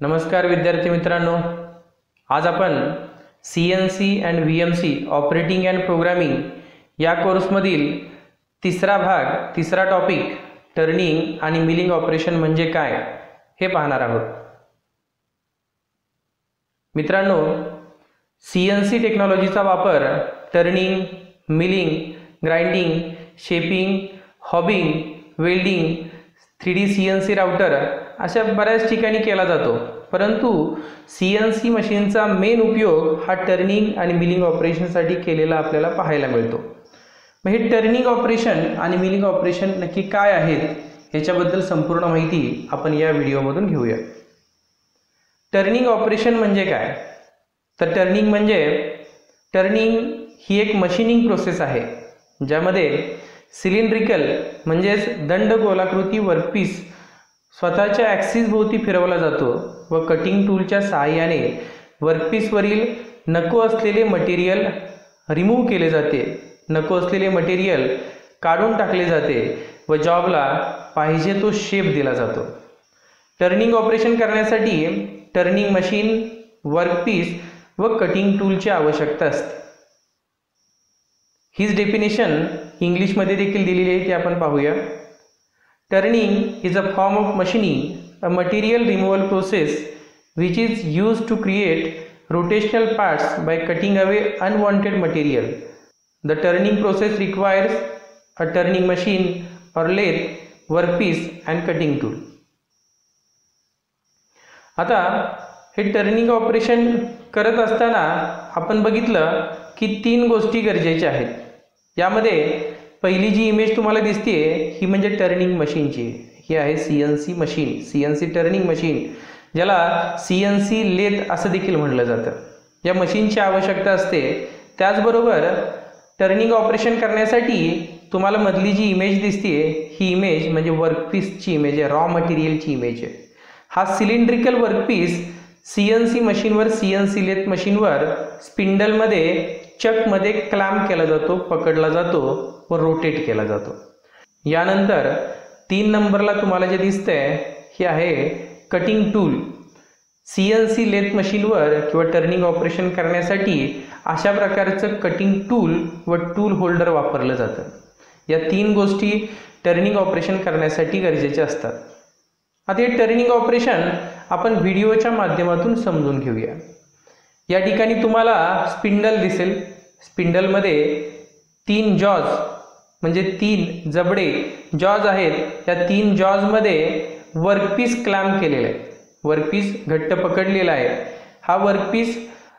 नमस्कार विद्यार्थी मित्रांनो. आज आपण C N C and V M C operating and programming या कोर्समधील तिसरा भाग तिसरा टॉपिक टर्निंग आणि मिलिंग ऑपरेशन म्हणजे काय हे पाहणार आहोत. मित्रांनो सी एन सी टेक्नॉलॉजीचा वापर turning milling grinding shaping hobbing welding three D C N C router अशा बऱ्याच ठिकाणी केला जातो. परंतु सी एन सी मशीनचा मेन उपयोग हा टर्निंग आणि मिलिंग ऑपरेशनसाठी केलेला आपल्याला पाहायला मिळतो. मग हे टर्निंग ऑपरेशन आणि मिलिंग ऑपरेशन नक्की काय आहेत याच्याबद्दल संपूर्ण माहिती आपण या व्हिडिओमधून घेऊया. टर्निंग ऑपरेशन म्हणजे काय? तर टर्निंग म्हणजे टर्निंग ही एक मशिनिंग प्रोसेस आहे ज्यामध्ये सिलिंड्रिकल म्हणजेच दंडगोलाकृती वर्कपीस स्वतःच्या ॲक्सिसभोवती फिरवला जातो व कटिंग टूलच्या सहाय्याने वर्कपीसवरील नको असलेले मटेरियल रिमूव्ह केले जाते. नको असलेले मटेरियल काढून टाकले जाते व जॉबला पाहिजे तो शेप दिला जातो. टर्निंग ऑपरेशन करण्यासाठी टर्निंग मशीन वर्कपीस व कटिंग टूलची आवश्यकता असते. हीच डेफिनेशन इंग्लिशमध्ये देखील दिलेली आहे ती आपण पाहूया. Turning is a form of machining, a material removal process which is use to create rotational parts by cutting away unwanted material the turning process requires a turning machine or lathe, workpiece and cutting tool. आता हे turning operation करत असताना आपण बघितलं की तीन गोष्टी गरजेच्या आहेत यामध्ये पहिली जी इमेज तुम्हाला दिसते ही म्हणजे टर्निंग मशीनची ही आहे C N C machine C N C turning machine ज्याला सी एन सी लेथ असं देखील म्हटलं जातं. या मशीनची आवश्यकता असते. त्याचबरोबर टर्निंग ऑपरेशन करण्यासाठी तुम्हाला मधली जी इमेज दिसते ही इमेज म्हणजे वर्कपीसची इमेज आहे रॉ मटेरियलची इमेज आहे. हा cylindrical workpiece C N C मशीनवर सी एन सी लेथ मशीनवर स्पिंडलमध्ये चकमध्ये क्लॅम्प केला जातो पकडला जातो. व रोटेट केला जातो. यानंतर तीन नंबरला तुम्हाला जे दिसतंय हे आहे cutting tool C N C lathe मशीनवर किंवा टर्निंग ऑपरेशन करण्यासाठी अशा प्रकारचं कटिंग टूल व टूल होल्डर वापरलं जातं. या तीन गोष्टी टर्निंग ऑपरेशन करण्यासाठी गरजेच्या असतात. आता हे टर्निंग ऑपरेशन आपण व्हिडिओच्या माध्यमातून समजून घेऊया. या ठिकाणी तुम्हाला स्पिंडल दिसेल. स्पिंडलमध्ये तीन जॉज म्हणजे तीन जबडे जॉज आहेत. या तीन जॉजमध्ये वर्कपीस क्लॅम्प केलेला आहे. वर्कपीस घट्ट पकडलेला आहे. हा वर्कपीस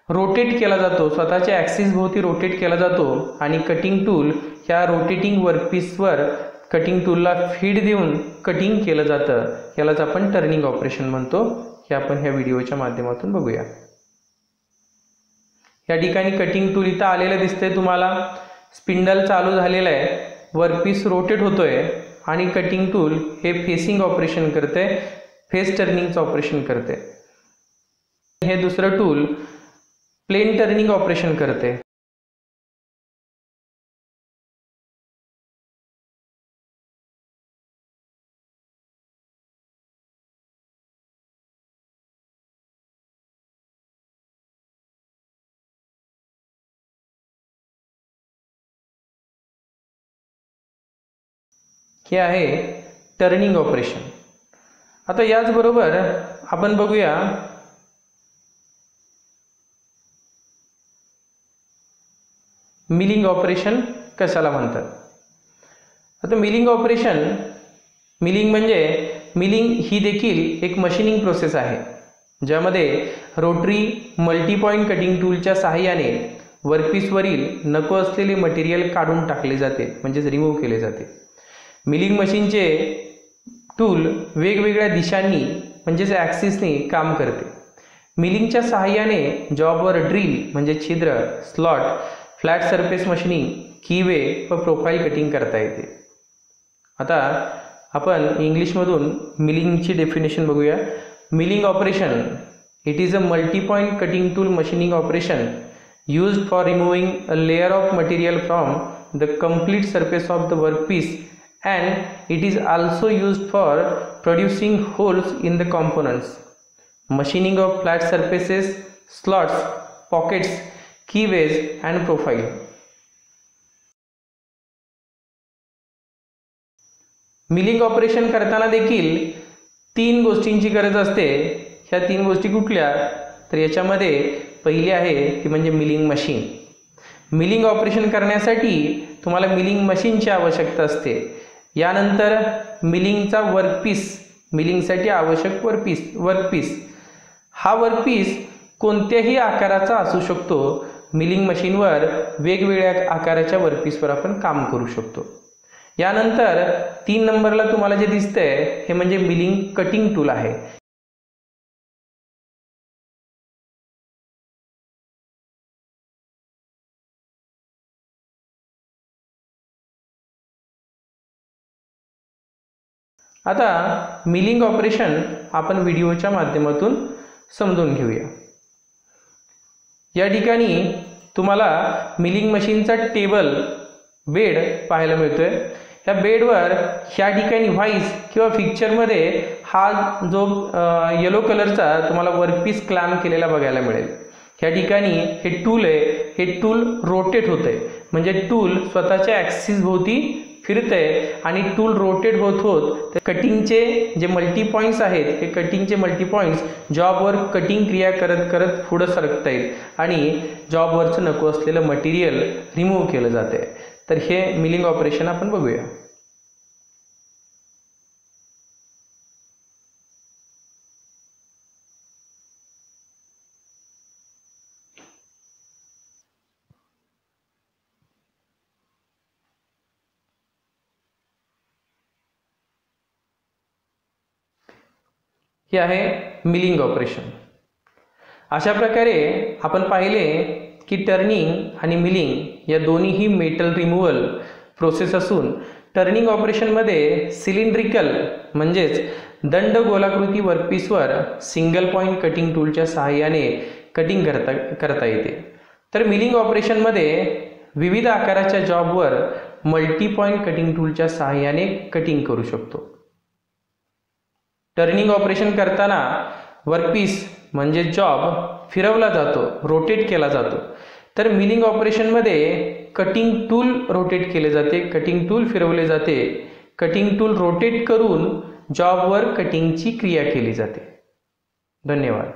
रोटेट केला जातो. स्वतःच्या ॲक्सिसभोवती रोटेट केला जातो. आणि कटिंग टूल ह्या रोटेटिंग वर्कपीसवर कटिंग टूलला फीड देऊन कटिंग केलं जातं. यालाच आपण टर्निंग ऑपरेशन म्हणतो. हे आपण ह्या व्हिडिओच्या माध्यमातून बघूया. या ठिकाणी कटिंग टूल इथं आलेलं दिसतंय तुम्हाला. स्पिंडल चालू झालेलं आहे. वर्कपीस रोटेट होतोय आणि कटिंग टूल हे फेसिंग ऑपरेशन करते फेस टर्निंगचं ऑपरेशन करते. हे दुसरं टूल प्लेन टर्निंग ऑपरेशन करते. हे आहे टर्निंग ऑपरेशन. आता याचबरोबर आपण बघूया मिलिंग ऑपरेशन कशाला म्हणतात. आता मिलिंग ऑपरेशन मिलिंग म्हणजे मिलिंग ही देखील एक मशिनिंग प्रोसेस आहे ज्यामध्ये रोटरी मल्टीपॉईंट कटिंग टूलच्या सहाय्याने वर्कपीसवरील नको असलेले मटेरियल काढून टाकले जाते म्हणजेच रिमूव्ह केले जाते. मिलिंग मशीनचे टूल वेगवेगळ्या दिशांनी म्हणजेच ॲक्सिसने काम करते. मिलिंगच्या सहाय्याने जॉबवर ड्रिल म्हणजे छिद्र slot flat surface machining keyway व प्रोफाईल कटिंग करता येते. आता आपण इंग्लिशमधून मिलिंगची डेफिनेशन बघूया. Milling operation it is a multipoint cutting tool machining operation used for removing a layer of material from the complete surface of the workpiece and it is also used for producing holes in the components. Machining of flat surfaces, slots pockets keyways and profile. Milling operation करताना देखील तीन गोष्टींची गरज असते. ह्या तीन गोष्टी कुठल्या? तर याच्यामध्ये पहिली आहे ती म्हणजे मिलिंग मशीन मिलिंग ऑपरेशन करण्यासाठी तुम्हाला मिलिंग मशीनची आवश्यकता असते. यानंतर मिलिंगचा वर्कपीस मिलिंगसाठी आवश्यक वर्कपीस वर्कपीस. हा वर्कपीस कोणत्याही आकाराचा असू शकतो. मिलिंग मशीनवर वेगवेगळ्या आकाराच्या वर्कपीसवर आपण काम करू शकतो. यानंतर तीन नंबरला तुम्हाला जे दिसतंय हे म्हणजे मिलिंग कटिंग टूल आहे. आता मिलिंग ऑपरेशन आपण व्हिडिओच्या माध्यमातून समजून घेऊया. या ठिकाणी तुम्हाला मिलिंग मशीनचा टेबल बेड पाहायला मिळतोय. ह्या बेडवर ह्या ठिकाणी व्हाईस किंवा पिक्चरमध्ये हा जो येलो कलरचा तुम्हाला वर्कपीस क्लॅम केलेला बघायला मिळेल. ह्या ठिकाणी हे टूल आहे. हे टूल रोटेट होतं आहे म्हणजे टूल स्वतःच्या ॲक्सिस भोवती फिरतंय आणि टूल रोटेट होत होत तर कटिंगचे जे मल्टी पॉईंट्स आहेत हे कटिंगचे मल्टी पॉईंट्स जॉबवर कटिंग क्रिया करत करत पुढं सरकत आहेत आणि जॉबवरचं नको असलेलं मटेरियल रिमूव्ह केलं जातं आहे तर हे मिलिंग ऑपरेशन आपण बघूया. हे आहे मिलिंग ऑपरेशन. अशा प्रकारे आपण पाहिले की टर्निंग आणि मिलिंग या दोन्हीही मेटल रिमूव्हल प्रोसेस असून टर्निंग ऑपरेशनमध्ये सिलिंड्रिकल म्हणजेच दंड गोलाकृती वर्कपीसवर सिंगल पॉईंट कटिंग टूलच्या सहाय्याने कटिंग करता करता येते. तर मिलिंग ऑपरेशनमध्ये विविध आकाराच्या जॉबवर मल्टी पॉईंट कटिंग टूलच्या सहाय्याने कटिंग करू शकतो. टर्निंग ऑपरेशन करताना वर्कपीस म्हणजे जॉब फिरवला जातो रोटेट केला जातो. तर मिलिंग ऑपरेशनमध्ये कटिंग टूल रोटेट केले जाते कटिंग टूल फिरवले जाते. कटिंग टूल रोटेट करून जॉबवर कटिंगची क्रिया केली जाते. धन्यवाद.